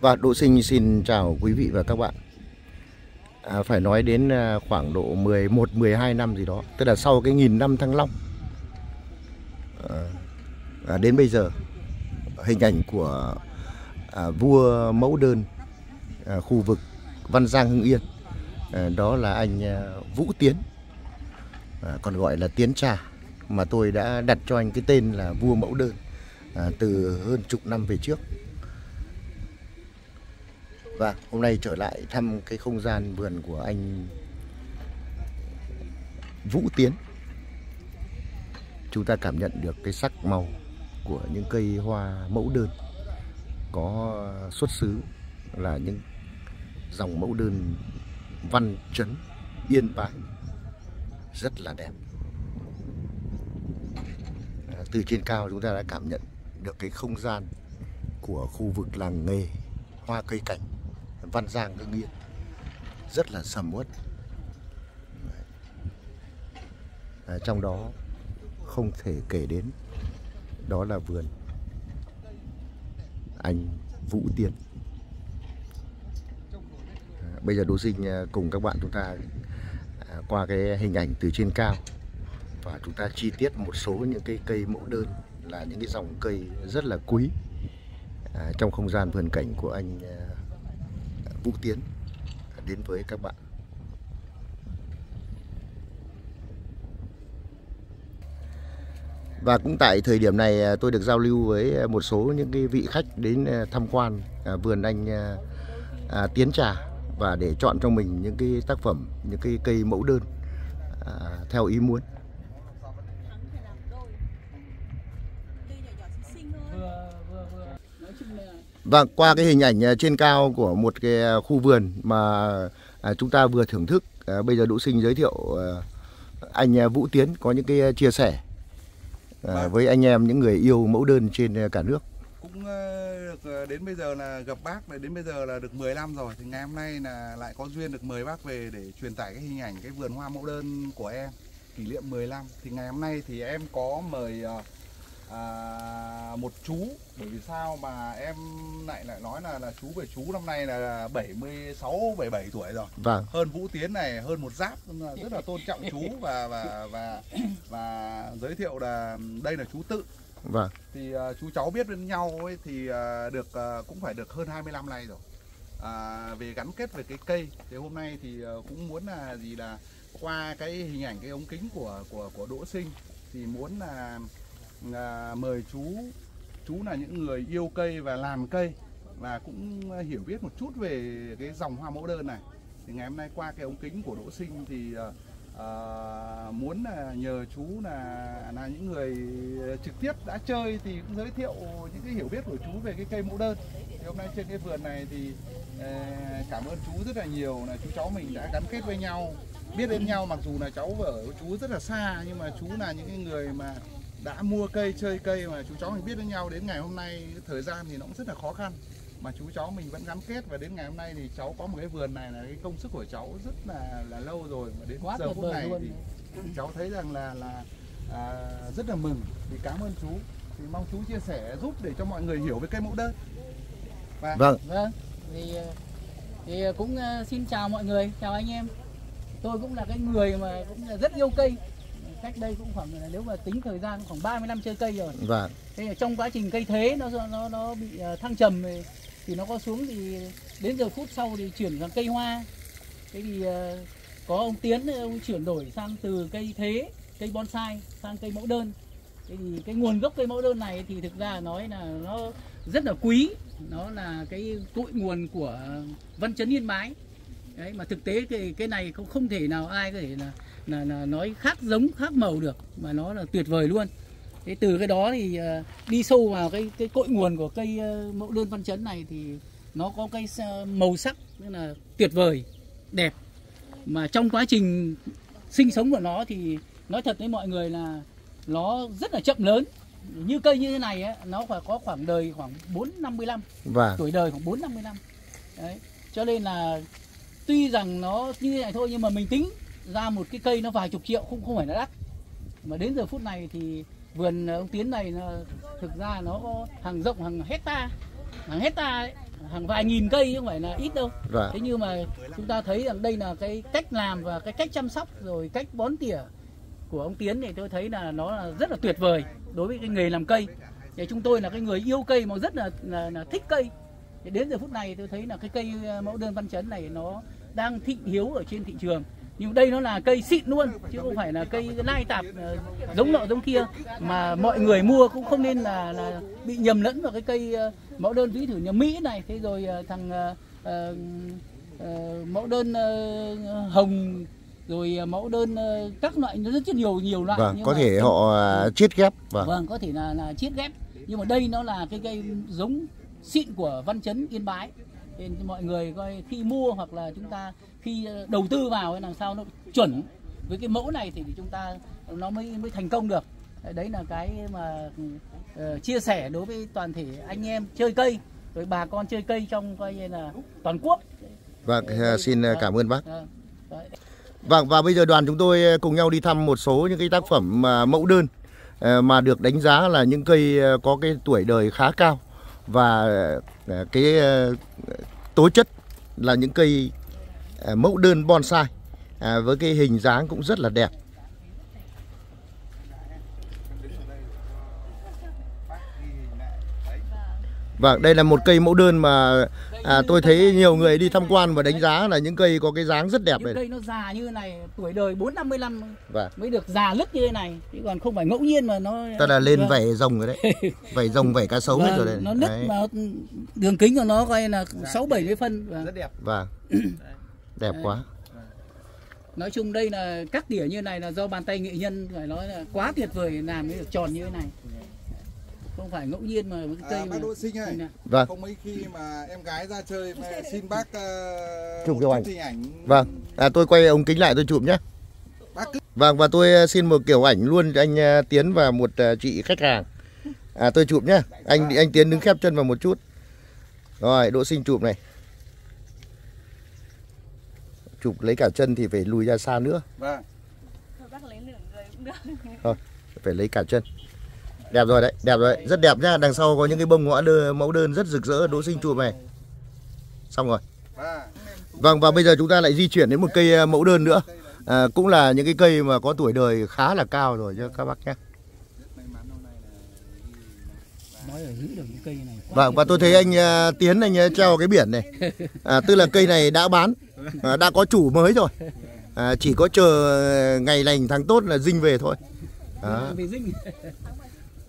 Và Đỗ Sinh xin chào quý vị và các bạn. À, phải nói đến à, khoảng độ 11 12 năm gì đó, tức là sau cái nghìn năm Thăng Long. À, à, đến bây giờ hình ảnh của à, vua mẫu đơn à, khu vực Văn Giang Hưng Yên à, đó là anh à, Vũ Tiến à, còn gọi là Tiến Trà mà tôi đã đặt cho anh cái tên là vua mẫu đơn à, từ hơn chục năm về trước và hôm nay trở lại thăm cái không gian vườn của anh Vũ Tiến. Chúng ta cảm nhận được cái sắc màu của những cây hoa mẫu đơn có xuất xứ là những dòng mẫu đơn văn chấn, yên bái, rất là đẹp. À, từ trên cao chúng ta đã cảm nhận được cái không gian của khu vực làng nghề, hoa cây cảnh. Văn Giang Hưng Yên rất là sầm uất. À, trong đó không thể kể đến đó là vườn anh Vũ Tiến à, bây giờ Đỗ Sinh à, cùng các bạn chúng ta à, qua cái hình ảnh từ trên cao và chúng ta chi tiết một số những cái cây mẫu đơn là những cái dòng cây rất là quý à, trong không gian vườn cảnh của anh à, à, Vũ Tiến đến với các bạn. Và cũng tại thời điểm này à, tôi được giao lưu với à, một số những cái vị khách đến à, tham quan vườn anh Tiến Trà và để chọn cho mình những cái tác phẩm, những cái cây mẫu đơn theo ý muốn. Và qua cái hình ảnh à, trên cao của một cái à, khu vườn mà à, chúng ta vừa thưởng thức, à, bây giờ Đỗ Sinh giới thiệu anh Vũ Tiến có những cái chia sẻ à, với anh em những người yêu mẫu đơn trên cả nước. cũng ờ, được ờ, đến bây giờ là gặp bác là đến bây giờ là được 10 năm rồi thì ngày hôm nay là lại có duyên được mời bác về để truyền tải cái hình ảnh cái vườn hoa mẫu đơn của em kỷ niệm 10 năm thì ngày hôm nay thì em có mời ờ, à, một chú bởi vì sao mà em lại lại nói là là chú về chú năm nay là 76 77 tuổi rồi. Vâng, hơn Vũ Tiến này hơn một giáp rất là tôn trọng chú và và và và giới thiệu là đây là chú tự. Vâng, thì uh, chú cháu biết với nhau ấy thì uh, được uh, cũng phải được hơn 20 năm nay rồi. À, về gắn kết về cái cây thì hôm nay thì uh, cũng muốn là gì là qua cái hình ảnh cái ống kính của của của Đỗ Sinh thì muốn là là mời chú. Chú là những người yêu cây và làm cây và cũng à, hiểu biết một chút về cái dòng hoa mẫu đơn này. Thì ngày hôm nay qua cái ống kính của Đỗ Sinh thì uh, muốn là nhờ chú là là những người trực tiếp đã chơi thì cũng giới thiệu những cái hiểu biết của chú về cái cây mẫu đơn. Thì hôm nay trên cái vườn này thì ờ, cảm ơn chú rất là nhiều là chú cháu mình đã gắn kết với nhau biết đến nhau. Mặc dù là cháu ở chú rất là xa nhưng mà chú là những cái người mà đã mua cây chơi cây mà chú cháu mình biết đến nhau đến ngày hôm nay thời gian thì nó cũng rất là khó khăn. Mà chú cháu mình vẫn gắn kết và đến ngày hôm nay thì cháu có một cái vườn này là cái công sức của cháu rất là là lâu rồi mà đến Quá giờ phút này luôn. thì cháu thấy rằng là là à, rất là mừng. Thì cảm ơn chú. Thì mong chú chia sẻ giúp để cho mọi người hiểu về cây mẫu đơn. Và vâng, Vâng, thì, thì cũng ờ, xin chào mọi người, chào anh em. Tôi cũng là cái người mà cũng rất yêu cây. Cách đây cũng khoảng là nếu mà tính thời gian khoảng 30 năm chơi cây rồi. vâng, Thế là trong quá trình cây thế nó nó nó bị ờ, thăng trầm thì, thì nó có xuống thì đến giờ phút sau thì chuyển sang cây hoa. Thế thì ờ, có ông Tiến ờ, ông chuyển đổi sang từ cây thế, cây bonsai sang cây mẫu đơn. Thế thì cái nguồn gốc cây mẫu đơn này thì thực ra nói là nó rất là quý nó là cái cội nguồn của văn chấn yên bái đấy mà thực tế cái cái này không không thể nào ai có thể là là, là nói khác giống khác màu được mà nó là tuyệt vời luôn thế từ cái đó thì ờ, đi sâu vào cái cái cội nguồn của cây ờ, mẫu đơn văn chấn này thì nó có cái s- màu sắc rất là tuyệt vời đẹp mà trong quá trình sinh sống của nó thì nói thật với mọi người là nó rất là chậm lớn như cây như thế này ấy, nó phải có khoảng đời khoảng 4 50 năm vâng, tuổi đời khoảng 4 50 năm. Đấy. Cho nên là tuy rằng nó như thế này thôi nhưng mà mình tính ra một cái cây nó vài chục triệu không không phải là đắt. Mà đến giờ phút này thì vườn ông Tiến này nó, thực ra nó có hàng rộng hàng hecta hàng hecta ấy. hàng vài nghìn cây chứ không phải là ít đâu Dạ. thế nhưng mà chúng ta thấy rằng đây là cái cách làm và cái cách chăm sóc rồi cách bón tỉa của ông Tiến thì tôi thấy là nó là rất là tuyệt vời đối với cái nghề làm cây thì chúng tôi là cái người yêu cây mà rất là, là, là thích cây thì đến giờ phút này tôi thấy là cái cây ờ, mẫu đơn văn chấn này nó đang thịnh hiếu ở trên thị trường nhưng đây nó là cây xịn luôn chứ không phải là cây lai tạp ờ, giống nọ giống kia. Mà mọi người mua cũng không nên là là bị nhầm lẫn vào cái cây ờ, mẫu đơn ví thử nhà Mỹ này. Thế rồi ờ, thằng ờ, ờ, mẫu đơn ờ, hồng rồi mẫu đơn các loại nó rất nhiều nhiều loại. Vâng, có thể họ chiết ghép vâng. vâng có thể là là chiết ghép. Nhưng mà đây nó là cái cây giống xịn của văn chấn yên bái nên mọi người coi khi mua hoặc là chúng ta khi ờ, đầu tư vào làm sao nó chuẩn với cái mẫu này thì chúng ta nó mới mới thành công được đấy là cái mà ờ, chia sẻ đối với toàn thể anh em chơi cây rồi bà con chơi cây trong coi như là toàn quốc Vâng, à, xin à, cảm ơn bác. Ờ, đấy. Vâng và bây giờ đoàn chúng tôi cùng nhau đi thăm một số những cái tác phẩm mẫu đơn ờ, mà được đánh giá là những cây ờ, có cái tuổi đời khá cao và ờ, cái ờ, tố chất là những cây à, mẫu đơn bonsai à, với cái hình dáng cũng rất là đẹp. Vâng, đây là một cây mẫu đơn mà à, tôi thấy nhiều người đi tham quan và đánh giá là những cây có cái dáng rất đẹp những này. cây nó già như này tuổi đời bốn năm mươi năm Vâng. mới được già lứt như thế này. Chứ còn không phải ngẫu nhiên mà nó Tức là lên Vâng. vảy rồng rồi đấy. Vảy rồng vảy cá sấu hết rồi đấy. Vâng, nó nứt Đấy, mà đường kính của nó coi là sáu bảy cái phân. Vâng. rất đẹp. Vâng. Đẹp quá. Nói chung đây là các tỉa như này là do bàn tay nghệ nhân phải nói là quá tuyệt vời làm mới được tròn như thế này không phải ngẫu nhiên mà cái cây À, bác Đỗ Sinh ơi. Vâng. không mấy khi mà em gái ra chơi mà xin bác uh, Chụp kiểu ảnh. ảnh. Vâng. À, Tôi quay ống kính lại tôi chụp nhé. Bác cứ Vâng và tôi ờ, xin một kiểu ảnh luôn cho anh ờ, Tiến và một chị khách hàng. À tôi chụp nhé. Anh anh Tiến đứng khép chân vào một chút. Rồi Đỗ Sinh chụp này. Chụp lấy cả chân thì phải lùi ra xa nữa. Vâng. Thôi bác lấy nửa người cũng được. Phải lấy cả chân Đẹp rồi đấy, đẹp rồi đấy. Rất đẹp nhá. Đằng sau có những cái bông ngõ đơn, mẫu đơn rất rực rỡ Đỗ Sinh chụp này Xong rồi. Vâng Vâng và bây giờ chúng ta lại di chuyển đến một cây ờ, mẫu đơn nữa. À, Cũng là những cái cây mà có tuổi đời khá là cao rồi cho các bác nhé Vâng và tôi thấy anh ờ, Tiến anh treo cái biển này. À, Tức là cây này đã bán à, Đã có chủ mới rồi. À, Chỉ có chờ ngày lành tháng tốt là dinh về thôi. Đó.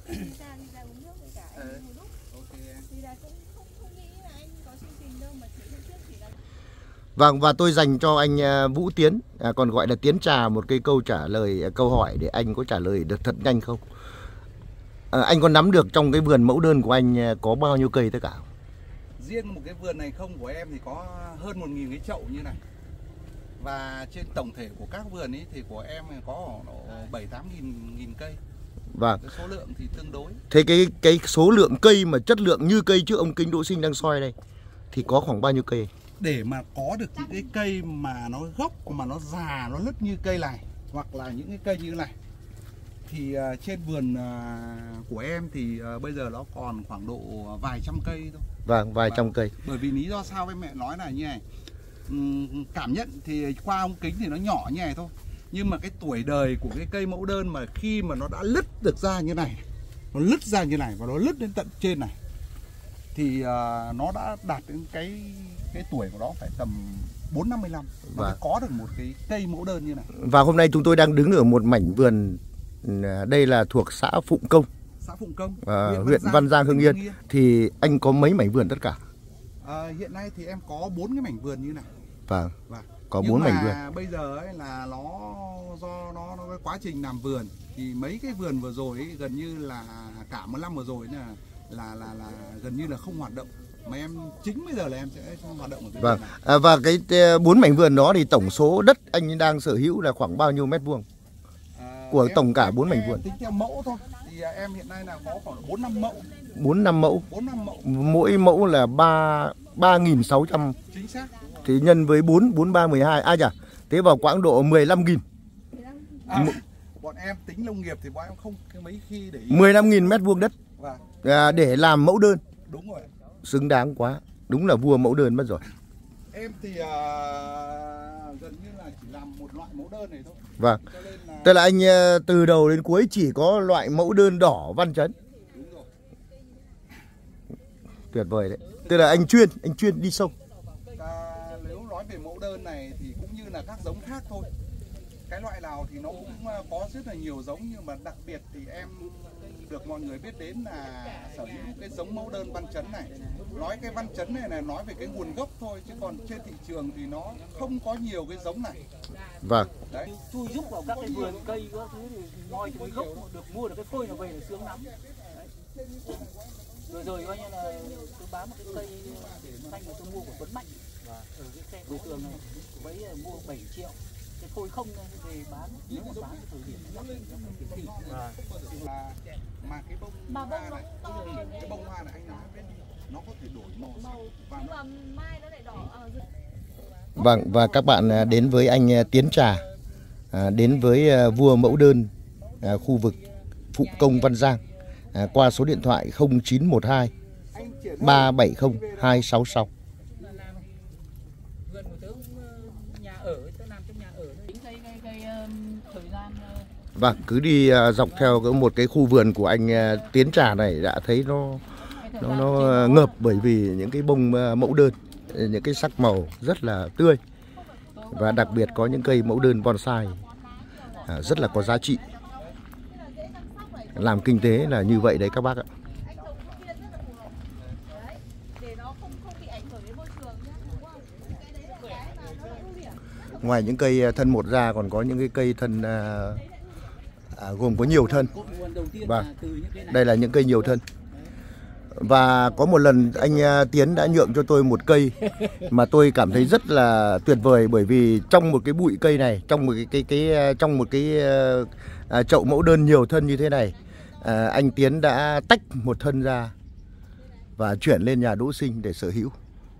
Đi ra đi ra uống nước với cả anh một lúc ok em Đi cũng không không nghĩ là anh có chương trình đâu mà chỉ hôm trước chỉ là Vâng và tôi dành cho anh à, Vũ Tiến à, Còn gọi là Tiến Trà một cái câu trả lời à, Câu hỏi để anh có trả lời được thật nhanh không? À, Anh có nắm được trong cái vườn mẫu đơn của anh à, có bao nhiêu cây tất cả riêng một cái vườn này không của em thì có hơn một nghìn cái chậu như này. Và trên tổng thể của các vườn ấy thì của em có khoảng độ bảy tám nghìn nghìn cây. Vâng. Số lượng thì tương đối. Thế cái cái số lượng cây mà chất lượng như cây trước ông Kính Đỗ Sinh đang soi đây Thì có khoảng bao nhiêu cây? Để mà có được những cái cây mà nó gốc mà nó già nó lứt như cây này hoặc là những cái cây như này thì à, trên vườn à, của em thì à, bây giờ nó còn khoảng độ vài trăm cây thôi. Vâng vài Vâng. trăm cây. bởi vì lý do sao với mẹ nói là như này. Ừm, cảm nhận thì qua ống kính thì nó nhỏ như này thôi nhưng mà cái tuổi đời của cái cây mẫu đơn mà khi mà nó đã lứt được ra như này nó lứt ra như này và nó lứt đến tận trên này thì à, nó đã đạt đến cái cái tuổi của nó phải tầm bốn năm mươi năm. Nó mới Vâng. có được một cái cây mẫu đơn như này. Và hôm nay chúng tôi đang đứng ở một mảnh vườn à, Đây là thuộc xã Phụng Công. Xã Phụng Công à, huyện Văn Giang Hưng Yên. Thì anh có mấy mảnh vườn tất cả? À, hiện nay thì em có bốn cái mảnh vườn như này. Vâng. Vâng. Có bốn mảnh vườn. bây giờ ấy là nó do nó, nó cái quá trình làm vườn thì mấy cái vườn vừa rồi ấy, gần như là cả một năm vừa rồi là là là là gần như là không hoạt động. Mà em chính bây giờ là em sẽ hoạt động ở cái Vâng. à, Và cái ờ, bốn mảnh vườn đó thì tổng số đất anh đang sở hữu là khoảng bao nhiêu mét vuông? À, của em- tổng cả bốn mảnh vườn. tính theo mẫu thôi. Thì à, em hiện nay là có khoảng bốn năm mẫu. Bốn năm mẫu. Bốn năm mẫu. Mỗi mẫu là ba ba nghìn sáu trăm chính xác Thì nhân với 4, 4, 3, 12 À chà Thế vào quãng độ 15 nghìn. À, bọn em tính nông nghiệp thì bọn em không mấy khi để ý. 15 nghìn mét vuông đất. Và à, Để làm mẫu đơn. Đúng rồi. Xứng đáng quá. Đúng là vua mẫu đơn mất rồi. Em thì à, gần như là chỉ làm một loại mẫu đơn này thôi. Vâng. Là tức là anh ờ, từ đầu đến cuối chỉ có loại mẫu đơn đỏ văn chấn. Đúng rồi. Tuyệt vời đấy. Tức là anh chuyên anh chuyên đi sâu à, nếu nói về mẫu đơn này thì cũng như là các giống khác thôi. Cái loại nào thì nó cũng à, có rất là nhiều giống nhưng mà đặc biệt thì em được mọi người biết đến là sở hữu cái giống mẫu đơn văn chấn này. Nói cái văn chấn này là nói về cái nguồn gốc thôi chứ còn trên thị trường thì nó không có nhiều cái giống này. Vâng. Đấy. Chui giúp vào các cái vườn cây các thứ thì moi từ cái gốc được mua được cái phôi nó về là sướng lắm. Đấy. vừa rồi coi như là tôi bán một cái cây xanh mà tôi mua của Tuấn Mạnh ở cái xe đối tượng này với là mua 7 triệu. Cái phôi không về bán. Nếu mà bán cái thời điểm nó nó phải tiền tỷ là mà cái bông Mà bông hoa nó này to cái bông hoa này anh nói biết nó có thể đổi màu màu. và nhưng nó mà mai nó lại đỏ à. Vâng và các bạn à, đến với anh à, Tiến Trà. À, đến với vua mẫu đơn à, khu vực Phụ Công Văn Giang. À, qua số điện thoại 0912 anh triển 370 266. vườn của tớ cũng nhà ở tớ làm trong nhà ở tính cái cái cái thời gian ờ, Vâng cứ đi à, dọc theo một cái khu vườn của anh à, Tiến Trà này đã thấy nó nó nó ngập ngợp bởi vì những cái bông à, mẫu đơn, những cái sắc màu rất là tươi. Và đặc biệt có những cây mẫu đơn bonsai rất là có giá trị. Làm kinh tế là như vậy đấy các bác ạ. Ngoài những cây thân một ra còn có những cái cây thân à, gồm có nhiều thân. Và đây là những cây nhiều thân. Và có một lần anh à, Tiến đã nhượng cho tôi một cây mà tôi cảm thấy rất là tuyệt vời bởi vì trong một cái bụi cây này trong một cái cái cái à, trong một cái à, à, chậu mẫu đơn nhiều thân như thế này à, anh Tiến đã tách một thân ra và chuyển lên nhà Đỗ Sinh để sở hữu.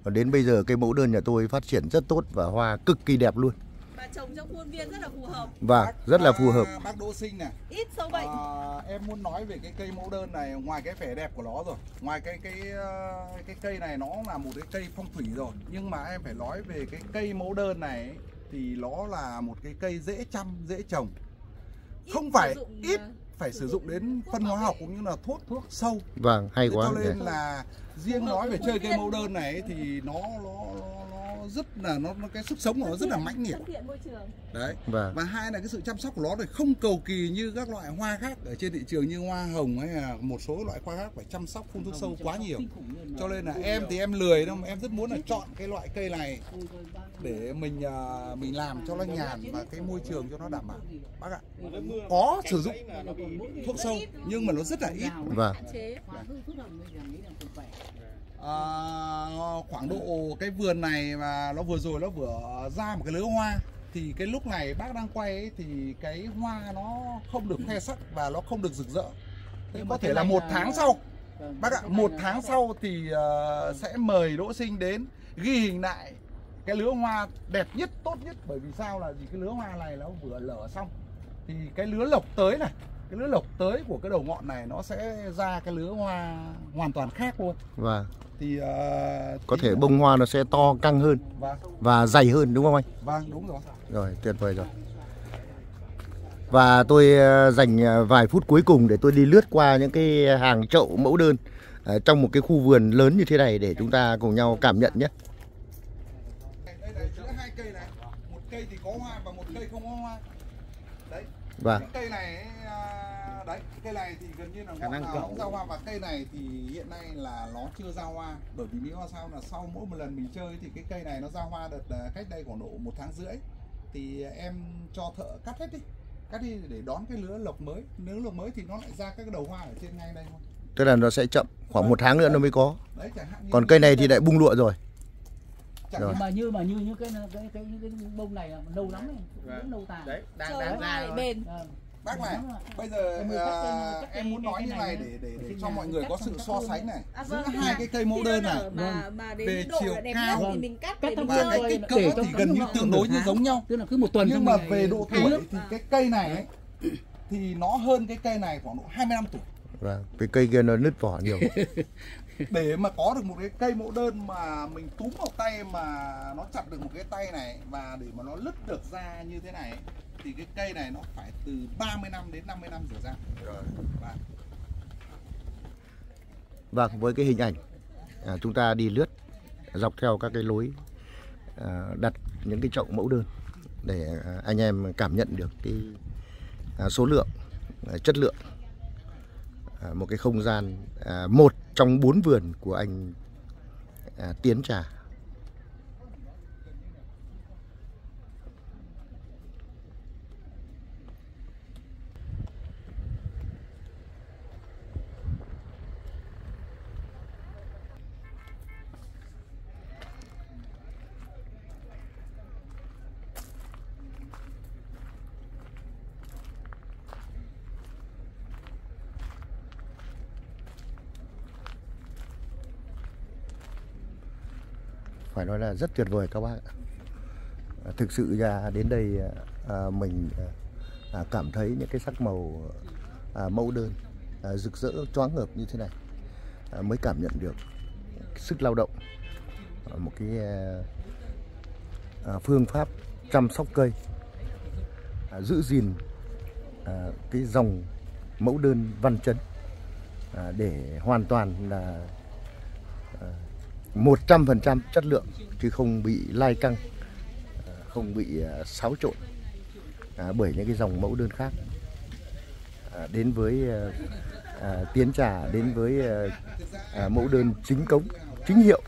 Và đến bây giờ cây mẫu đơn nhà tôi phát triển rất tốt và hoa cực kỳ đẹp luôn mà trồng trong khuôn viên rất là phù hợp. Và Bác- rất là phù hợp. bác Đỗ Sinh này. Ít sâu bệnh. À, em muốn nói về cái cây mẫu đơn này ngoài cái vẻ đẹp của nó rồi ngoài cái cái ờ, cái cây này nó là một cái cây phong thủy rồi nhưng mà em phải nói về cái cây mẫu đơn này ấy, thì nó là một cái cây dễ chăm dễ trồng. Ít không phải ít ờ, phải sử dụng đến phân hóa học cũng như là thuốc thuốc sâu. Vâng hay Thế quá. cho Dạ. nên là riêng nói về chơi viên. mẫu đơn này thì nó nó nó, rất là nó, nó cái sức sống của nó rất là mãnh liệt. đấy. Vâng. Và hai là cái sự chăm sóc của nó thì không cầu kỳ như các loại hoa khác ở trên thị trường như hoa hồng hay là một số loại hoa khác phải chăm sóc phun thuốc sâu quá nhiều. cho nên là em thì em lười đâu mà em rất muốn là chọn cái loại cây này để mình à, mình làm cho nó nhàn và cái môi trường cho nó đảm bảo. bác ạ có sử dụng thuốc sâu nhưng mà nó rất là ít. Vâng. hạn chế à, khoảng độ cái vườn này mà nó vừa rồi nó vừa ra một cái lứa hoa thì cái lúc này bác đang quay ấy, thì cái hoa nó không được khoe sắc và nó không được rực rỡ. Thế có thể là một là- tháng sau. Vâng, bác ạ một là tháng sau thì ờ, sẽ mời đỗ sinh đến ghi hình lại cái lứa hoa đẹp nhất tốt nhất. Bởi vì sao là gì cái lứa hoa này nó vừa lở xong. Thì cái lứa lộc tới này cái lứa lộc tới của cái đầu ngọn này nó sẽ ra cái lứa hoa hoàn toàn khác luôn. Vâng thì ờ, có tí thể bông hoa nó sẽ to căng hơn vâng. và dày hơn đúng không anh? Vâng đúng rồi. Rồi tuyệt vời rồi. Và tôi ờ, dành ờ, vài phút cuối cùng để tôi đi lướt qua những cái hàng chậu mẫu đơn trong một cái khu vườn lớn như thế này để chúng ta cùng nhau cảm nhận nhé. Đây là giữa hai cây này. Một cây thì có hoa và một cây không có hoa. Đấy cái cây này à, đấy cây này thì gần như là ngọn năng cũng ra hoa. Và cây này thì hiện nay là nó chưa ra hoa. Bởi vì lý do sao là sau mỗi một lần mình chơi thì cái cây này nó ra hoa đợt à, cách đây khoảng độ một tháng rưỡi. Thì em cho thợ cắt hết đi. Cắt đi để đón cái lứa lộc mới. Lứa lộc mới thì nó lại ra các đầu hoa ở trên ngay đây thôi. Tức là nó sẽ chậm khoảng một tháng nữa nó mới có. Đấy chẳng hạn như còn cây này thì lại bung lụa rồi chẳng rồi. mà như mà như những cái cái cái những cái bông này là lâu lắm rồi rất lâu tàn. Đấy đang Trời đang ra bền. Vâng. bác này bây giờ Em à, cắt em muốn nói như này để để để cho mọi người có sự so sánh này. À, giữa vâng, hai cái cây mẫu đơn này. nở mà mà đến về chiều cao. thì mình cắt và cái kích cỡ thì gần như tương đối như giống nhau. Tức là cứ một tuần nhưng mà về độ tuổi thì cái cây này ấy, thì nó hơn cái cây này khoảng độ 20 năm tuổi. Và cái cây kia nó nứt vỏ nhiều để mà có được một cái cây mẫu đơn mà mình túm vào tay mà nó chặt được một cái tay này và để mà nó lứt được ra như thế này thì cái cây này nó phải từ 30 năm đến 50 năm rửa ra. Và Vâng, với cái hình ảnh à, chúng ta đi lướt dọc theo các cái lối à, đặt những cái chậu mẫu đơn để à, anh em cảm nhận được cái à, số lượng, à, chất lượng à, một cái không gian à, một trong bốn vườn của anh à, Tiến Trà. Phải nói là rất tuyệt vời các bác ạ. À, thực sự ra đến đây à, mình à, à, cảm thấy những cái sắc màu à, mẫu đơn à, rực rỡ choáng ngợp như thế này à, mới cảm nhận được sức lao động à, một cái à, à phương pháp chăm sóc cây à, giữ gìn à, cái dòng mẫu đơn văn chấn à, để hoàn toàn là à, 100% chất lượng chứ không bị lai căng, không bị à, xáo trộn à, bởi những cái dòng mẫu đơn khác. À, đến với tiến trà, đến với mẫu đơn chính cống, chính hiệu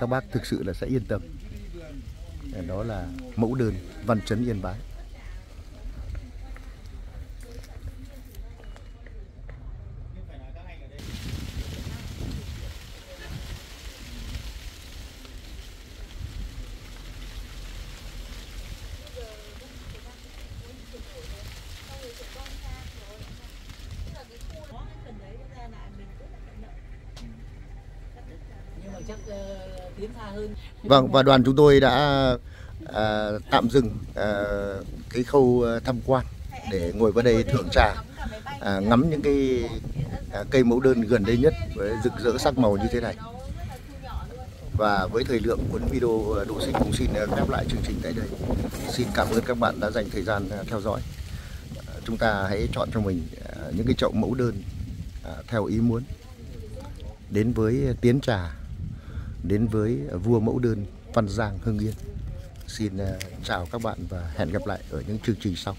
các bác thực sự là sẽ yên tâm. Đó là mẫu đơn văn chấn yên bái nhưng mà chắc ờ, tiến xa hơn Vâng và đoàn chúng tôi đã à, tạm dừng à, cái khâu à, tham quan để ngồi vào đây thưởng trà à, ngắm những cái à, cây mẫu đơn gần đây nhất với rực rỡ sắc màu như thế này. Và với thời lượng cuốn video à, Độ Sinh cũng xin à, khép lại chương trình tại đây. Xin cảm ơn các bạn đã dành thời gian à, theo dõi. Chúng ta hãy chọn cho mình những cái chậu mẫu đơn theo ý muốn. Đến với tiến trà đến với vua mẫu đơn Văn Giang Hưng Yên. Xin ờ, chào các bạn và hẹn gặp lại ở những chương trình sau.